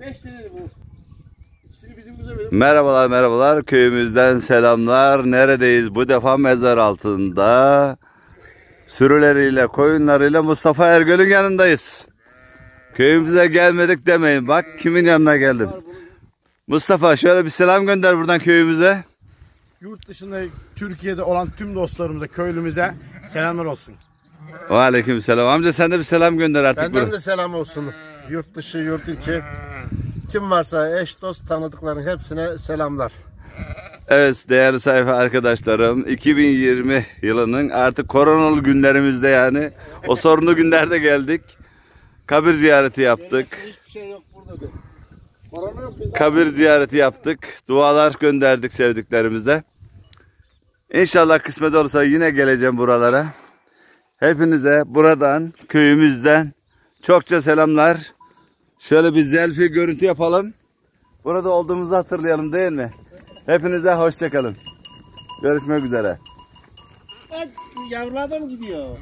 5 tane bu. İkisini bizim bize verin. Merhabalar merhabalar köyümüzden selamlar. Neredeyiz? Bu defa mezar altında. Sürüleriyle koyunlarıyla Mustafa Ergöl'ün yanındayız. Köyümüze gelmedik demeyin. Bak kimin yanına geldim. Mustafa şöyle bir selam gönder buradan köyümüze. Yurt dışında Türkiye'de olan tüm dostlarımıza, köylümüze selamlar olsun. Aleyküm selam. Amca sen de bir selam gönder artık. Benden buraya. de selam olsun. Yurt dışı, yurt içi. Kim varsa eş, dost, tanıdıkların hepsine selamlar. Evet değerli sayfa arkadaşlarım 2020 yılının artık koronalı günlerimizde yani o sorunlu günlerde geldik. Kabir ziyareti yaptık. Hiçbir şey yok burada. Korona yok bizde. Kabir ziyareti yaptık. Dualar gönderdik sevdiklerimize. İnşallah kısmet olursa yine geleceğim buralara. Hepinize buradan, köyümüzden çokça selamlar. Şöyle bir selfie görüntü yapalım. Burada olduğumuzu hatırlayalım değil mi? Hepinize hoşçakalın. Görüşmek üzere. Yavru adam gidiyor.